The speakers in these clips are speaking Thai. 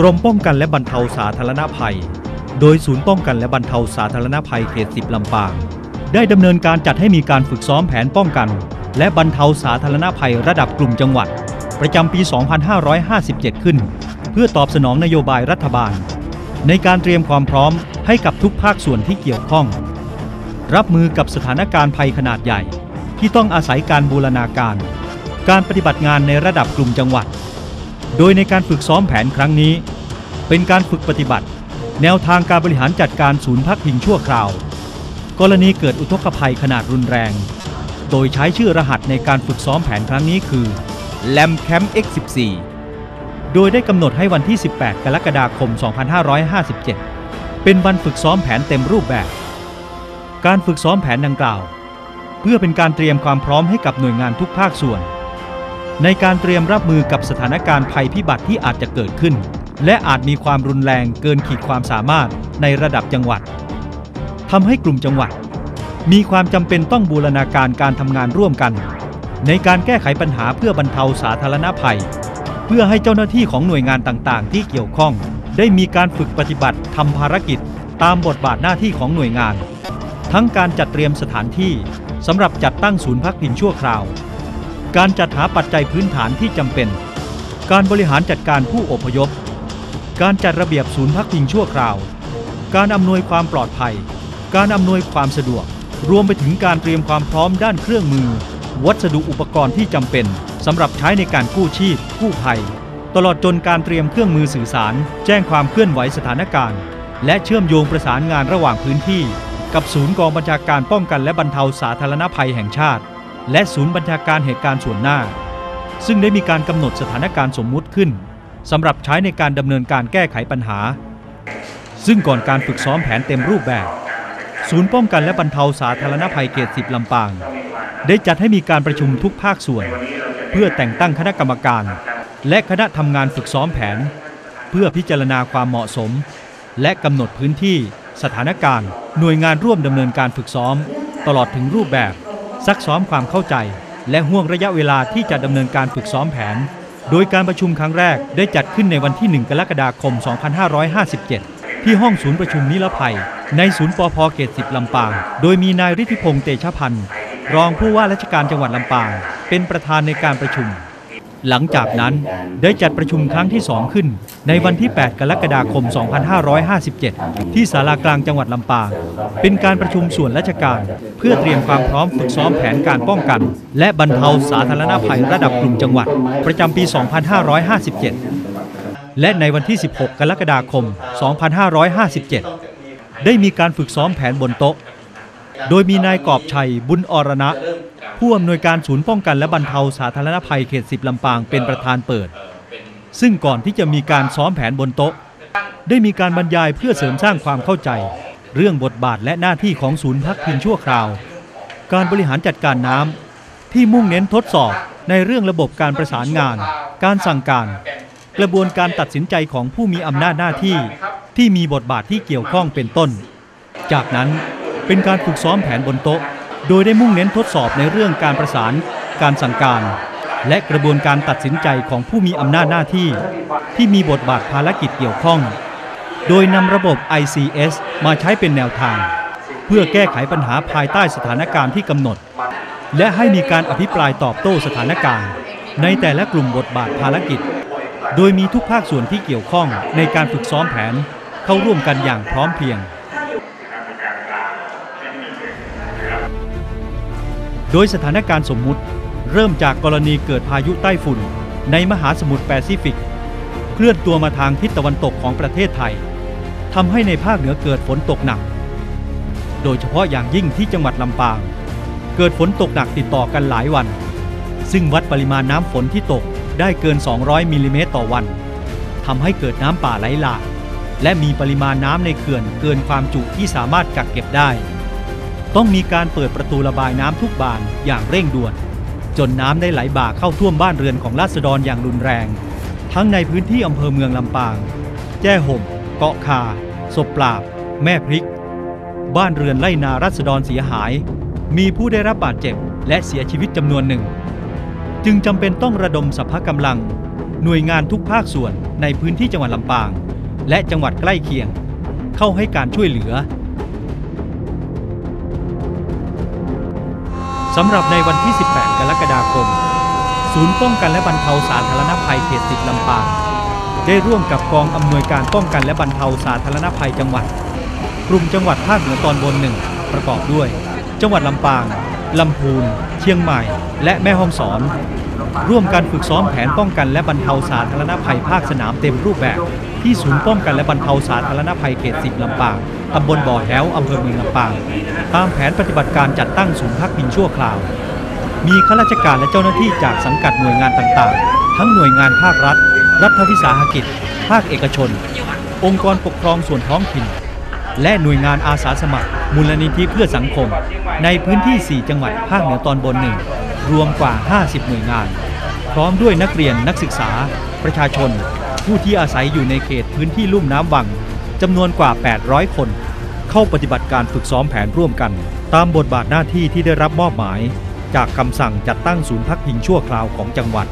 กรมป้องกันและบรรเทาสาธารณภัย โดยศูนย์ป้องกันและบรรเทาสาธารณภัยเขต10ลำปาง ได้ดำเนินการจัดให้มีการฝึกซ้อมแผนป้องกัน และบรรเทาสาธารณภัยระดับกลุ่มจังหวัด ประจำปี 2557 ขึ้น เพื่อตอบสนองนโยบายรัฐบาล ในการเตรียมความพร้อมให้กับทุกภาคส่วนที่เกี่ยวข้อง รับมือกับสถานการณ์ภัยขนาดใหญ่ ที่ต้องอาศัยการบูรณาการ การปฏิบัติงานในระดับกลุ่มจังหวัด โดยในการฝึกซ้อมแผนครั้งนี้ เป็นการฝึกปฏิบัติ แนวทางการบริหารจัดการศูนย์พักพิงชั่วคราว กรณีเกิดอุทกภัยขนาดรุนแรง โดยใช้ชื่อรหัสในการฝึกซ้อมแผนครั้งนี้คือ LAM Camp X14 โดยได้กำหนดให้วันที่ 18 กรกฎาคม 2557 เป็นวันฝึกซ้อมแผนเต็มรูปแบบ การฝึกซ้อมแผนดังกล่าว เพื่อเป็นการเตรียมความพร้อมให้กับหน่วยงานทุกภาคส่วน ในการเตรียมรับมือกับสถานการณ์ภัยพิบัติที่อาจจะเกิดขึ้น และอาจมีความรุนแรงเกินขีดความสามารถในระดับจังหวัดทำให้กลุ่มจังหวัด มีความจำเป็นต้องบูรณาการการทำงานร่วมกัน ในการแก้ไขปัญหาเพื่อบรรเทาสาธารณภัย เพื่อให้เจ้าหน้าที่ของหน่วยงานต่างๆ ที่เกี่ยวข้อง ได้มีการฝึกปฏิบัติทำภารกิจ ตามบทบาทหน้าที่ของหน่วยงาน ทั้งการจัดเตรียมสถานที่สำหรับจัดตั้งศูนย์พักพิงชั่วคราว การจัดหาปัจจัยพื้นฐานที่จำเป็น การบริหารจัดการผู้อพยพ การจัดระเบียบศูนย์พักพิงชั่วคราว การอำนวยความปลอดภัย การอำนวยความสะดวก รวมไปถึงการเตรียมความพร้อมด้านเครื่องมือ วัสดุอุปกรณ์ที่จำเป็นสำหรับใช้ในการกู้ชีพกู้ภัย ตลอดจนการเตรียมเครื่องมือสื่อสาร แจ้งความเคลื่อนไหวสถานการณ์ และเชื่อมโยงประสานงานระหว่างพื้นที่ กับศูนย์กองบัญชาการป้องกันและบรรเทาสาธารณภัยแห่งชาติ และศูนย์บัญชาการเหตุการณ์ส่วนหน้า ซึ่งได้มีการกำหนดสถานการณ์สมมุติขึ้นสำหรับใช้ในการดำเนินการแก้ไขปัญหา ซึ่งก่อนการฝึกซ้อมแผนเต็มรูปแบบ ศูนย์ป้องกันและบรรเทาสาธารณภัยเขต10ลำปาง ได้จัดให้มีการประชุมทุกภาคส่วน เพื่อแต่งตั้งคณะกรรมการ และคณะทำงานฝึกซ้อมแผน เพื่อพิจารณาความเหมาะสม และกำหนดพื้นที่ สถานการณ์ หน่วยงานร่วมดำเนินการฝึกซ้อม ตลอดถึงรูปแบบ ซักซ้อมความเข้าใจ และห่วงระยะเวลาที่จะดำเนินการฝึกซ้อมแผน โดยการประชุมครั้งแรกได้จัดขึ้นในวันที่ 1 กรกฎาคม 2557 ที่ห้องศูนย์ประชุมนิรภัย ในศูนย์ปพเขตสิบลำปาง โดยมีนายฤทธิพงษ์เตชะพันธ์รองผู้ว่าราชการจังหวัดลำปาง เป็นประธานในการประชุม หลังจากนั้นได้จัดประชุมครั้งที่ 2 ขึ้น ในวันที่ 8 กรกฎาคม 2557 ที่ศาลากลางจังหวัดลำปาง เป็นการประชุมส่วนราชการ เพื่อเตรียมความพร้อมฝึกซ้อมแผนการป้องกัน และบรรเทาสาธารณภัยระดับกลุ่มจังหวัด ประจำปี 2557 และในวันที่ 16 กรกฎาคม 2557 ได้มีการฝึกซ้อมแผนบนโต๊ะ โดยมีนายกอบชัยบุญอรณะ ผู้อำนวยการศูนย์ป้องกันและบรรเทาสาธารณภัยเขต10ลำปางเป็นประธานเปิด ซึ่งก่อนที่จะมีการซ้อมแผนบนโต๊ะ ได้มีการบรรยายเพื่อเสริมสร้างความเข้าใจ เรื่องบทบาทและหน้าที่ของศูนย์พักพิงชั่วคราว การบริหารจัดการน้ำที่มุ่งเน้นทดสอบในเรื่องระบบการประสานงาน การสั่งการ กระบวนการตัดสินใจของผู้มีอำนาจหน้าที่ที่มีบทบาทที่เกี่ยวข้องเป็นต้น จากนั้น เป็นการฝึกซ้อมแผนบนโต๊ะ โดยได้มุ่งเน้นทดสอบในเรื่องการประสาน การสั่งการ และกระบวนการตัดสินใจของผู้มีอำนาจหน้าที่ ที่มีบทบาทภารกิจเกี่ยวข้อง โดยนำระบบ ICS มาใช้เป็นแนวทาง เพื่อแก้ไขปัญหาภายใต้สถานการณ์ที่กำหนด และให้มีการอภิปรายตอบโต้สถานการณ์ ในแต่ละกลุ่มบทบาทภารกิจ โดยมีทุกภาคส่วนที่เกี่ยวข้องในการฝึกซ้อมแผนเข้าร่วมกันอย่างพร้อมเพรียง โดยสถานการณ์สมมุติ เริ่มจากกรณีเกิดพายุใต้ฝุ่น ในมหาสมุทรแปซิฟิก เคลื่อนตัวมาทางทิศตะวันตกของประเทศไทยทำให้ในภาคเหนือเกิดฝนตกหนัก โดยเฉพาะอย่างยิ่งที่จังหวัดลำปาง เกิดฝนตกหนักติดต่อกันหลายวัน ซึ่งวัดปริมาณน้ำฝนที่ตกได้เกิน 200มิลลิเมตรต่อวันทำให้เกิดน้ำป่าไหลหลากและมีปริมาณน้ำในเขื่อนเกินความจุที่สามารถกักเก็บได้ ต้องมีการเปิดประตูระบายน้ำทุกบานอย่างเร่งด่วน จนน้ำได้ไหลบ่าเข้าท่วมบ้านเรือนของราษฎรอย่างรุนแรง ทั้งในพื้นที่อำเภอเมืองลำปาง แจ้ห่ม เกาะคาศพปราบ แม่พริก บ้านเรือนไร่นาราษฎรเสียหาย มีผู้ได้รับบาดเจ็บและเสียชีวิตจำนวนหนึ่ง จึงจำเป็นต้องระดมสรรพกำลัง หน่วยงานทุกภาคส่วนในพื้นที่จังหวัดลำปาง และจังหวัดใกล้เคียง เข้าให้การช่วยเหลือ สำหรับในวันที่ 18 กรกฎาคม ศูนย์ป้องกันและบรรเทาสาธารณภัยเขตสิบลำปางได้ร่วมกับกองอำนวยการป้องกันและบรรเทาสาธารณภัยจังหวัด กลุ่มจังหวัดภาคเหนือตอนบนหนึ่งประกอบด้วย จังหวัดลำปาง ลำพูน เชียงใหม่ และแม่ฮ่องสอน ร่วมกันฝึกซ้อมแผนป้องกันและบรรเทาสาธารณภัยภาคสนามเต็มรูปแบบ ที่ศูนย์ป้องกันและบรรเทาสาธารณภัยเขตสิบลำปาง ตำบลบ่อแห้วอำเภอเมืองลำปาง ตามแผนปฏิบัติการจัดตั้งศูนย์พักพิงชั่วคราว มีข้าราชการและเจ้าหน้าที่จากสังกัดหน่วยงานต่างๆ ทั้งหน่วยงานภาครัฐ รัฐวิสาหกิจ ภาคเอกชน องค์กรปกครองส่วนท้องถิ่น และหน่วยงานอาสาสมัคร มูลนิธิเพื่อสังคม ในพื้นที่ 4 จังหวัดภาคเหนือตอนบนหนึ่งรวมกว่า 50 หน่วยงาน พร้อมด้วยนักเรียนนักศึกษา ประชาชน ผู้ที่อาศัยอยู่ในเขตพื้นที่ลุ่มน้ำวังจำนวนกว่า 800 คน เข้าปฏิบัติการฝึกซ้อมแผนร่วมกัน ตามบทบาทหน้าที่ที่ได้รับมอบหมาย จากคำสั่งจัดตั้งศูนย์พักพิงชั่วคราวของจังหวัด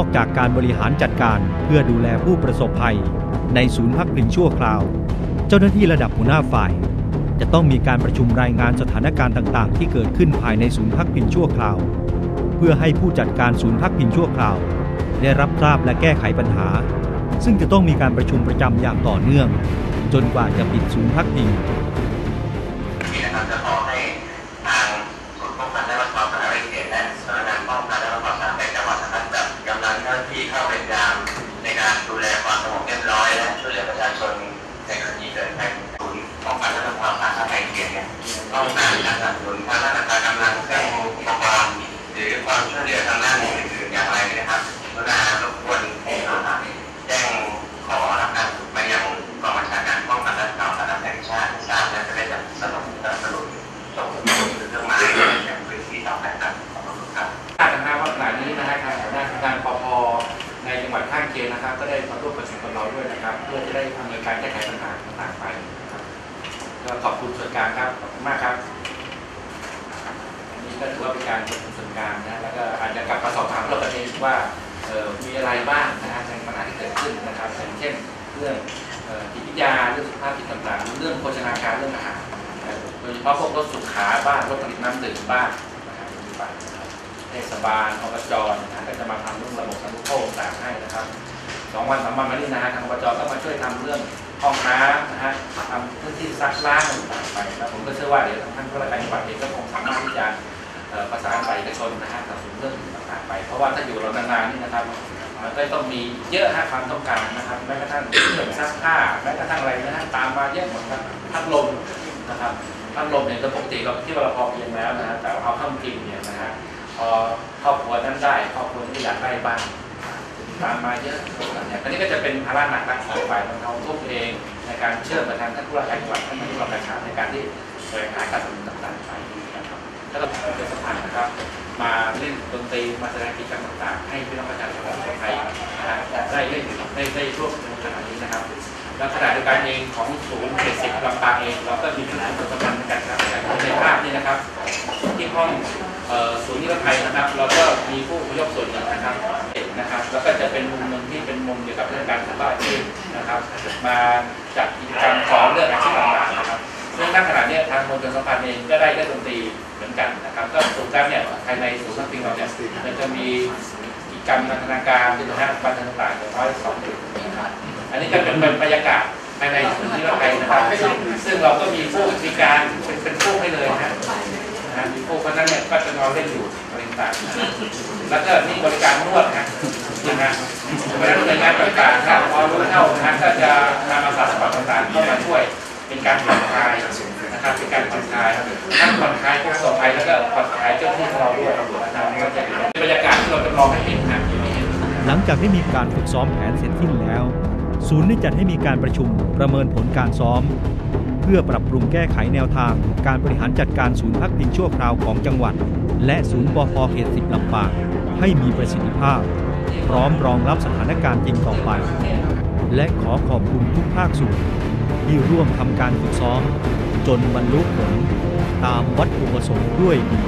อกจากการบริหารจัดการเพื่อดูแลผู้ประสบภัย ในศูนย์พักพิงชั่วคราว เจ้าหน้าที่ระดับหัวหน้าฝ่าย จะต้องมีการประชุมรายงานสถานการณ์ต่าง ๆ ที่เกิดขึ้นภายในศูนย์พักพิงชั่วคราว เพื่อให้ผู้จัดการศูนย์พักพิงชั่วคราว ได้รับทราบและแก้ไขปัญหา ซึ่งจะต้องมีการประชุมประจำอย่างต่อเนื่อง จนกว่าจะปิดศูนย์พักพิง รับเพื่อจะได้อำนการแก้ไขปัญหาต่างๆไปนะครับก็ขอบคุณส่วนกลางครับขอบคุณมากครับอันนี้ก็ถือว่าเป็นการขอบคุณส่วนกลางนะแล้วก็อาจจะกลับมาสอบถามเราประเด็นว่ามีอะไรบ้างนะฮะในปัญหาที่เกิดขึ้นนะครับอย่างเช่นเรื่องเอ่อจิตวิทยาเรื่องสุขภาพจิตต่างๆ เรื่องโภชนาการเรื่องอาหารนะโดยเฉพาะพวกรถสุขาบ้างรถผลิตน้ำดื่มบ้านะครับบ้านะครับเทศบาลอบจนะฮะก็จะมาทำเรื่องระบบสาธารณูปโภคต่างให้นะครับ สองวันสามวันมานี้นะฮะทางอบจก็มาช่วยทำเรื่องห้องน้ำนะฮะทำพื้นที่ซักล้างต่างๆไปแล้วผมก็เชื่อว่าเดี๋ยวทางท่านผู้ราชการจังหวัดเองก็คงสามารถที่จะประสานไปเอกชนนะฮะสนับสนุนเรื่องต่างๆไป เพราะว่าถ้าอยู่เรานานๆนี่นะครับมันก็ต้องมีเยอะฮะความต้องการนะครับแม้กระทั่งเครื่องซักผ้าแม้กระทั่งอะไรนะฮะตามมาเยอะหมดครับพัดลมนะครับพัดลมเนี่ยโดยปกติเราที่ว่าเราพอเพียงแล้วนะฮะแต่ว่าเอาเข้ามากินเนี่ยนะฮะพอครอบครัวนั้นได้ครอบครัวนี้อยากได้บ้าง ตามมาเยอะเนี่ยอันนี้ก็จะเป็นภาระหนักหนักของฝ่ายบรรเทาทุกเอง ในการเชื่อมไปทางท่านผู้ว่าการจังหวัดท่านผู้ว่าการชาติในการที่บริหาการสนับสนุนต่างๆไปนะครับแล้วก็เป็นสะพานนะครับ มาเล่นดนตรีมาแสดงกิจกรรมต่างๆ ให้พี่น้องประชาชนคนไทยนะฮะได้เล่นได้ได้ร่วมในขณะนี้นะครับแล้วขณะเดียวกันเองของศูนย์เขตสิบลำปางเอง เราก็มีการประชาสัมพันธ์ในการจัดในภาพนี้นะครับ ที่ห้องศูนย์นิรภัยนะครับ เราก็มีผู้อพยพส่วนหนึ่งนะครับ นะครับแล้วก็จะเป็นมุมหนึ่งที่เป็นมุมเกี่ยวกับเรื่องการสัมภาษณ์ชีพนะครับมาจัดกิจกรรมสอนเรื่องอาชีพต่างๆนะครับซึ่งณขณะเนี้ยทางมณฑลสัมพันธ์เองก็ได้เล่นดนตรีเหมือนกันนะครับก็สุดท้ายเนี่ยภายในศูนย์นักพิงเราเนี่ยมันจะมีกิจกรรมนันทนาการที่นะฮะบันเทิงต่างๆอย่างน้อยสองจุดนะครับอันนี้ก็เป็นบรรยากาศภายในศูนย์ที่เราไปนะครับซึ่งเราก็มีผู้มีการเป็นเป็นผู้ให้เลยนะฮะมีผู้เพราะนั้นเนี่ยก็จะนอนเล่นอยู่ ต่างๆแล้วก็นี่บริการนวดนะนะฮะเพราะฉะนั้นหน่วยงานต่างๆถ้าพอรู้เท่านะก็จะนำอาสาสมัครต่างๆเข้ามาช่วยเป็นการผ่อนคลายนะครับเป็นการผ่อนคลายทั้งผ่อนคลายผู้ประสบภัยแล้วก็ผ่อนคลายเจ้าหน้าที่ของเราด้วยนะครับก็จะเป็นบรรยากาศที่เราจำลองให้เห็นนะที่ไม่เห็นหลังจากได้มีการฝึกซ้อมแผนเสร็จสิ้นแล้ว ศูนย์ได้จัดให้มีการประชุมประเมินผลการซ้อม เพื่อปรับปรุงแก้ไขแนวทาง การบริหารจัดการศูนย์พักพิงชั่วคราวของจังหวัด และศูนย์ปพเขตสิบลำปางให้มีประสิทธิภาพ พร้อมรองรับสถานการณ์จริงต่อไป และขอขอบคุณทุกภาคส่วนที่ร่วมทำการฝึกซ้อม จนบรรลุผลตามวัตถุประสงค์ด้วยดี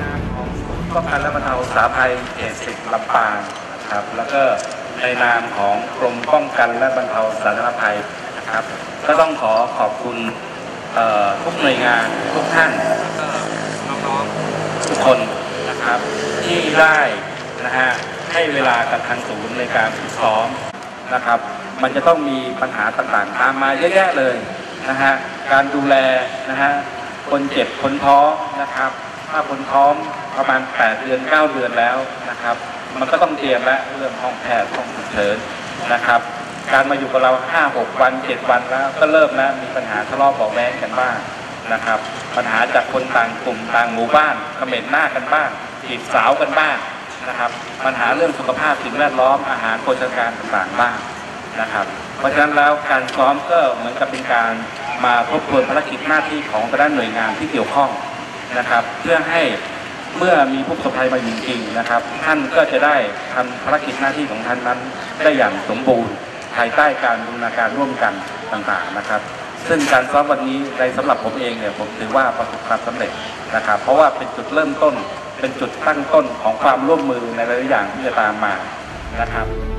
นของศูนย์ป้องกันและบรรเทาสาภัยเขตสิบลำปางนะครับ แล้วก็ในนามของกรมป้องกันและบรรเทาสาธารณภัย ครับ ก็ต้องขอขอบคุณทุกหน่วยงานทุกท่านแล้วก็น้องๆทุกคนนะครับ ที่ได้นะฮะให้เวลากับทางศูนย์ในการฝึกซ้อมนะครับ มันจะต้องมีปัญหาต่างๆ ตามมาเยอะแยะเลยนะฮะการดูแลนะฮะคนเจ็บคนท้องนะครับถ้าคนท้องประมาณ 8 เดือน 9 เดือนแล้วนะครับ มันก็ต้องเตรียมและเรื่องห้องแพทย์ห้องฉุกเฉินนะครับ การมาอยู่กับเรา5 6วัน7วันแล้ว ก็เริ่มแล้วมีปัญหาทะเลาะเบาะแว้งกันบ้างนะครับ ปัญหาจากคนต่างกลุ่มต่างหมู่บ้านเขม่นหน้ากันบ้างจีบสาวกันบ้างนะครับ ปัญหาเรื่องสุขภาพสิ่งแวดล้อมอาหารโภชนาการต่างๆบ้างนะครับ เพราะฉะนั้นแล้วการซ้อมก็เหมือนกับเป็นการมาทบทวนภารกิจหน้าที่ของแต่ละหน่วยงานที่เกี่ยวข้องนะครับ เพื่อให้เมื่อมีผู้ประสบภัยมาจริงๆนะครับ ท่านก็จะได้ทำภารกิจหน้าที่ของท่านนั้นได้อย่างสมบูรณ์ ภายใต้การบูรณาการร่วมกันต่างๆนะครับ ซึ่งการซ้อมวันนี้ในสำหรับผมเองเนี่ยผมถือว่าประสบความสำเร็จนะครับ เพราะว่าเป็นจุดเริ่มต้น เป็นจุดตั้งต้นของความร่วมมือในหลายอย่างที่จะตามมานะครับ